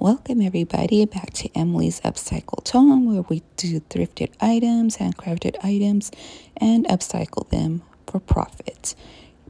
Welcome everybody back to Emily's Upcycled Home where we do thrifted items, handcrafted items, and upcycle them for profit.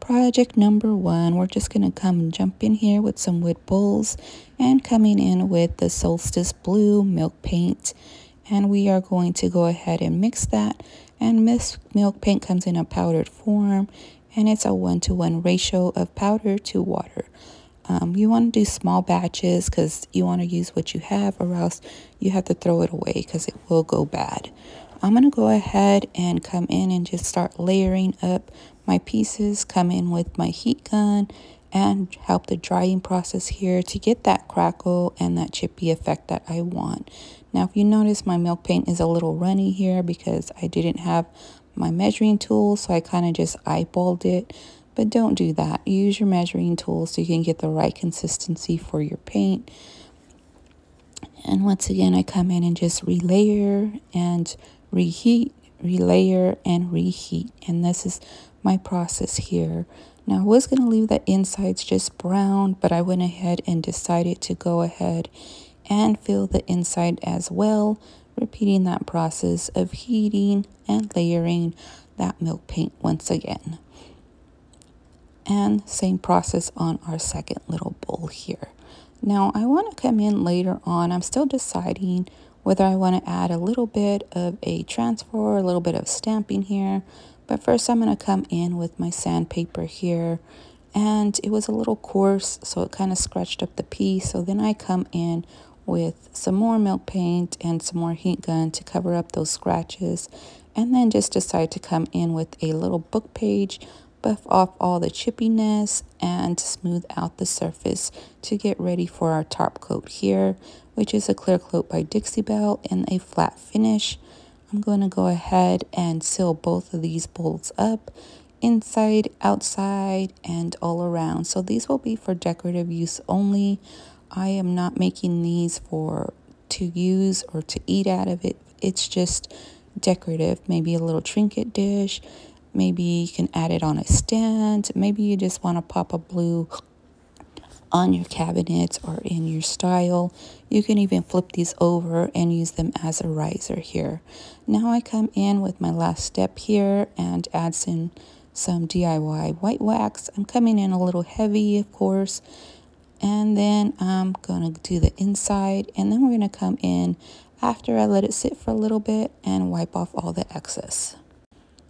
Project number one, we're just going to come jump in here with some wood bowls and coming in with the Solstice Blue milk paint. And we are going to go ahead and mix that. And this milk paint comes in a powdered form and it's a one-to-one -one ratio of powder to water. Um, you want to do small batches because you want to use what you have or else you have to throw it away because it will go bad. I'm going to go ahead and come in and just start layering up my pieces, come in with my heat gun and help the drying process here to get that crackle and that chippy effect that I want. Now, if you notice, my milk paint is a little runny here because I didn't have my measuring tool, so I kind of just eyeballed it. But don't do that. Use your measuring tool so you can get the right consistency for your paint. And once again, I come in and just relayer and reheat, relayer and reheat. And this is my process here. Now I was going to leave the insides just brown, but I went ahead and decided to go ahead and fill the inside as well, repeating that process of heating and layering that milk paint once again and same process on our second little bowl here. Now I want to come in later on. I'm still deciding whether I want to add a little bit of a transfer, a little bit of stamping here. But first I'm going to come in with my sandpaper here. And it was a little coarse, so it kind of scratched up the piece. So then I come in with some more milk paint and some more heat gun to cover up those scratches. And then just decide to come in with a little book page buff off all the chippiness and smooth out the surface to get ready for our top coat here, which is a clear coat by Dixie Belle in a flat finish. I'm going to go ahead and seal both of these bolts up inside, outside, and all around. So these will be for decorative use only. I am not making these for to use or to eat out of it. It's just decorative, maybe a little trinket dish, Maybe you can add it on a stand. Maybe you just want to pop a blue on your cabinets or in your style. You can even flip these over and use them as a riser here. Now I come in with my last step here and add some, some DIY white wax. I'm coming in a little heavy, of course. And then I'm going to do the inside. And then we're going to come in after I let it sit for a little bit and wipe off all the excess.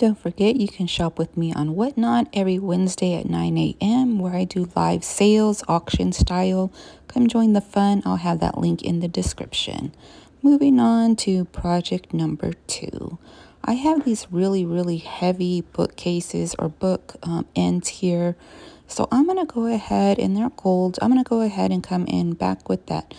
Don't forget you can shop with me on Whatnot every Wednesday at 9 a.m. where I do live sales, auction style. Come join the fun. I'll have that link in the description. Moving on to project number two. I have these really, really heavy bookcases or book um, ends here. So I'm going to go ahead, and they're gold. I'm going to go ahead and come in back with that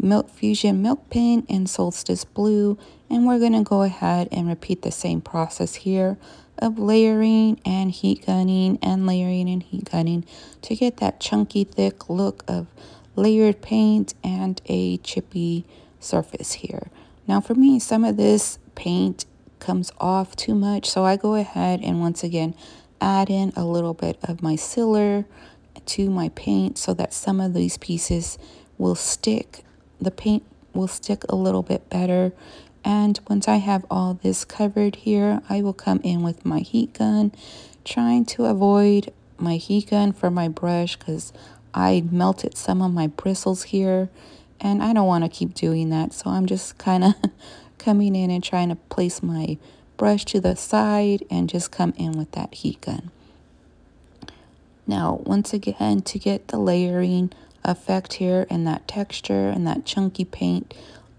Milk Fusion Milk Paint in Solstice Blue. And we're going to go ahead and repeat the same process here of layering and heat gunning and layering and heat gunning to get that chunky thick look of layered paint and a chippy surface here. Now for me, some of this paint comes off too much. So I go ahead and once again, add in a little bit of my sealer to my paint so that some of these pieces will stick the paint will stick a little bit better. And once I have all this covered here, I will come in with my heat gun, trying to avoid my heat gun for my brush because I melted some of my bristles here and I don't want to keep doing that. So I'm just kind of coming in and trying to place my brush to the side and just come in with that heat gun. Now, once again, to get the layering, effect here and that texture and that chunky paint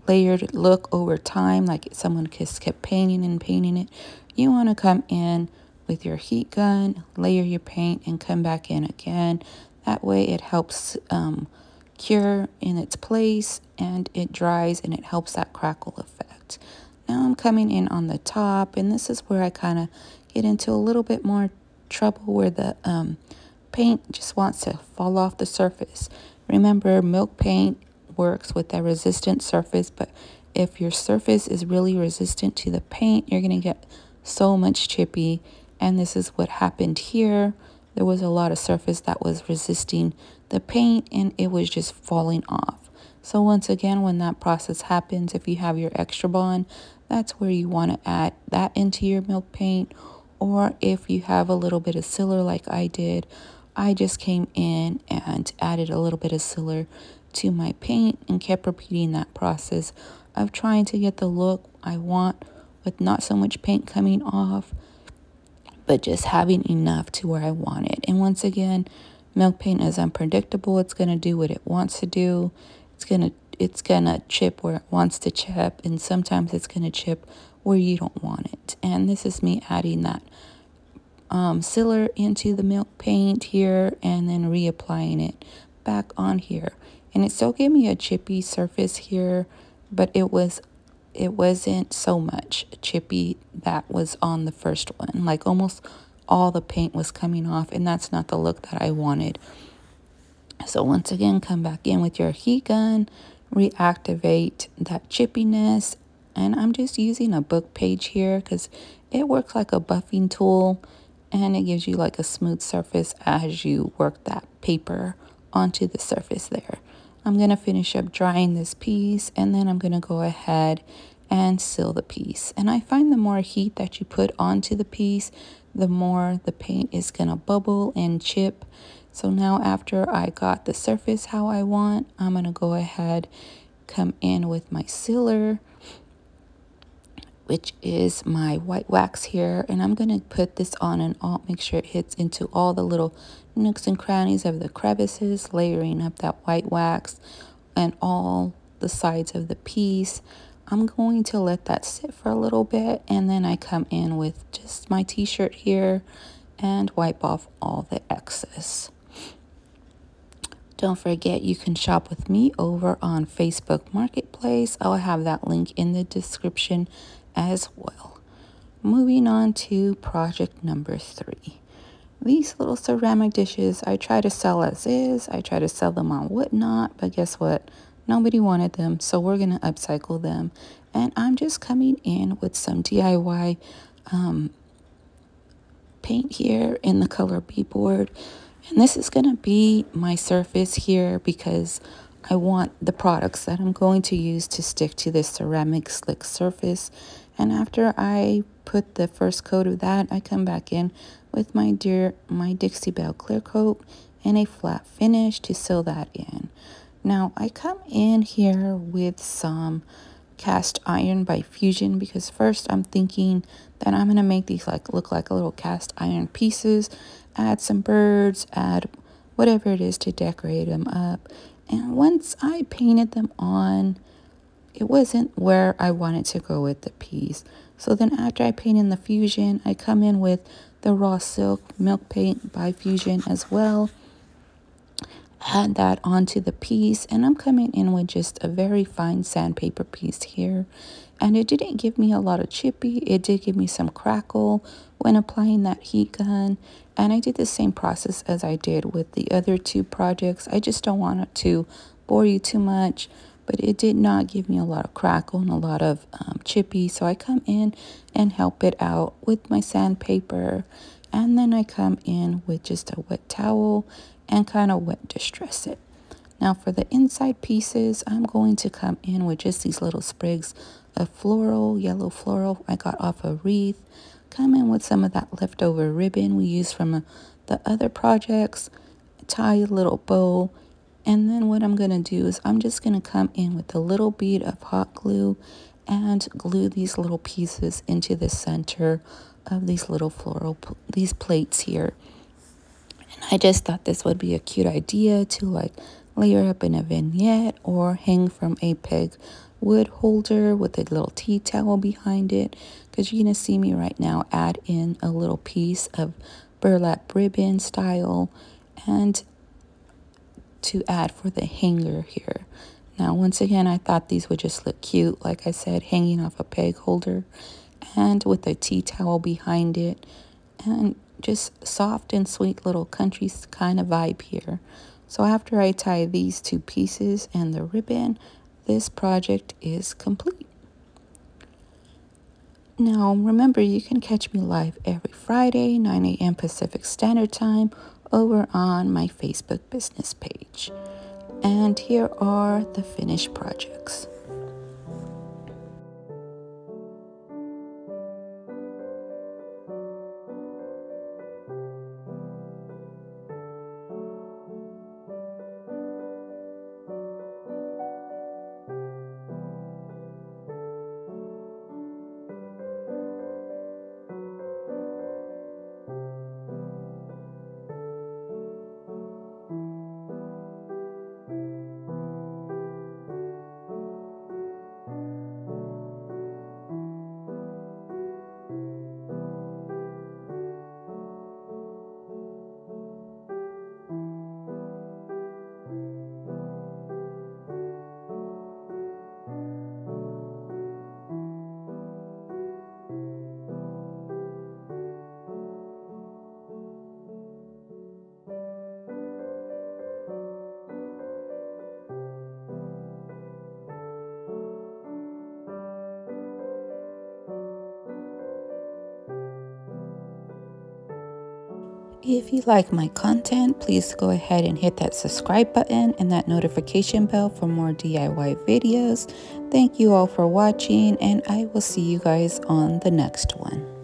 layered look over time like someone just kept painting and painting it. You want to come in with your heat gun layer your paint and come back in again. That way it helps um, cure in its place and it dries and it helps that crackle effect. Now I'm coming in on the top and this is where I kind of get into a little bit more trouble where the um, paint just wants to fall off the surface Remember, milk paint works with a resistant surface, but if your surface is really resistant to the paint, you're going to get so much chippy. And this is what happened here. There was a lot of surface that was resisting the paint and it was just falling off. So once again, when that process happens, if you have your extra bond, that's where you want to add that into your milk paint. Or if you have a little bit of sealer like I did, I just came in and added a little bit of sealer to my paint and kept repeating that process of trying to get the look I want with not so much paint coming off, but just having enough to where I want it. And once again, milk paint is unpredictable. It's going to do what it wants to do. It's going to it's going to chip where it wants to chip and sometimes it's going to chip where you don't want it. And this is me adding that um, sealer into the milk paint here and then reapplying it back on here. And it still gave me a chippy surface here, but it was it wasn't so much chippy that was on the first one. Like almost all the paint was coming off and that's not the look that I wanted. So once again, come back in with your heat gun, reactivate that chippiness. And I'm just using a book page here because it works like a buffing tool and it gives you like a smooth surface as you work that paper onto the surface there. I'm going to finish up drying this piece and then I'm going to go ahead and seal the piece. And I find the more heat that you put onto the piece, the more the paint is going to bubble and chip. So now after I got the surface how I want, I'm going to go ahead, come in with my sealer, which is my white wax here. And I'm going to put this on and all, make sure it hits into all the little nooks and crannies of the crevices, layering up that white wax and all the sides of the piece. I'm going to let that sit for a little bit and then I come in with just my t-shirt here and wipe off all the excess. Don't forget you can shop with me over on Facebook Marketplace. I'll have that link in the description as well. Moving on to project number three. These little ceramic dishes I try to sell as is. I try to sell them on whatnot, but guess what? Nobody wanted them, so we're going to upcycle them. And I'm just coming in with some DIY um, paint here in the color beadboard. And this is going to be my surface here because I want the products that I'm going to use to stick to this ceramic slick surface. And after I put the first coat of that, I come back in with my dear my Dixie Belle clear coat and a flat finish to seal that in. Now I come in here with some cast iron by Fusion because first I'm thinking that I'm going to make these like look like a little cast iron pieces, add some birds, add whatever it is to decorate them up. And once I painted them on, it wasn't where I wanted to go with the piece. So then after I paint in the Fusion, I come in with the Raw Silk Milk Paint by Fusion as well. Add that onto the piece and I'm coming in with just a very fine sandpaper piece here. And it didn't give me a lot of chippy it did give me some crackle when applying that heat gun. And I did the same process as I did with the other two projects. I just don't want it to bore you too much but it did not give me a lot of crackle and a lot of um, chippy so I come in and help it out with my sandpaper and then I come in with just a wet towel and kind of wet distress it. Now for the inside pieces, I'm going to come in with just these little sprigs of floral, yellow floral I got off a wreath. Come in with some of that leftover ribbon we used from uh, the other projects. Tie a little bow. And then what I'm going to do is I'm just going to come in with a little bead of hot glue and glue these little pieces into the center of these little floral, these plates here. And I just thought this would be a cute idea to like layer up in a vignette or hang from a peg wood holder with a little tea towel behind it. Because you're going to see me right now add in a little piece of burlap ribbon style and to add for the hanger here. Now, once again, I thought these would just look cute, like I said, hanging off a peg holder and with a tea towel behind it. And just soft and sweet little country kind of vibe here. So after I tie these two pieces and the ribbon, this project is complete. Now, remember, you can catch me live every Friday, 9 a.m. Pacific Standard Time, over on my Facebook business page. And here are the finished projects. If you like my content, please go ahead and hit that subscribe button and that notification bell for more DIY videos. Thank you all for watching and I will see you guys on the next one.